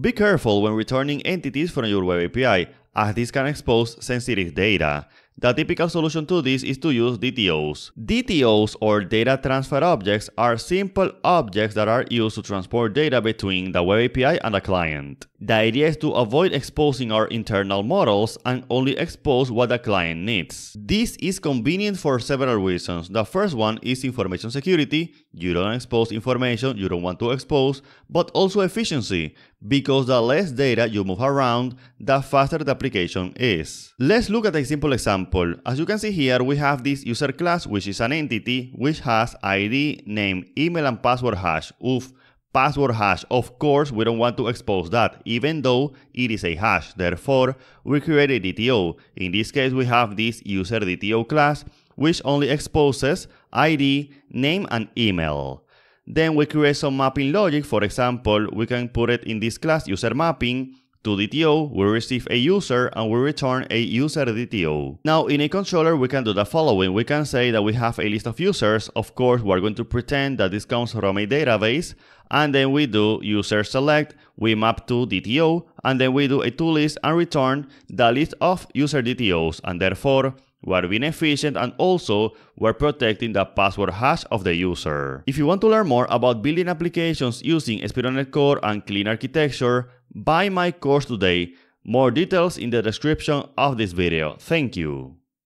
Be careful when returning entities from your web API, as this can expose sensitive data. The typical solution to this is to use DTOs. DTOs or data transfer objects are simple objects that are used to transport data between the web API and the client. The idea is to avoid exposing our internal models and only expose what the client needs. This is convenient for several reasons. The first one is information security. You don't expose information you don't want to expose, but also efficiency, because the less data you move around, the faster the application is. Let's look at a simple example. As you can see here, we have this user class, which is an entity which has ID, name, email, and password hash. Oof password hash. Of course, we don't want to expose that, even though it is a hash. Therefore, we create a DTO. In this case, we have this user DTO class, which only exposes ID, name, and email. Then we create some mapping logic. For example, we can put it in this class user mapping to DTO, we receive a user and we return a user DTO. Now in a controller we can do the following. We can say that we have a list of users. Of course we're going to pretend that this comes from a database and then we do user select, we map to DTO and then we do a to list and return the list of user DTOs and therefore we're being efficient and also we're protecting the password hash of the user. If you want to learn more about building applications using ASP.NET Core and clean architecture, buy my course today. More details in the description of this video. Thank you.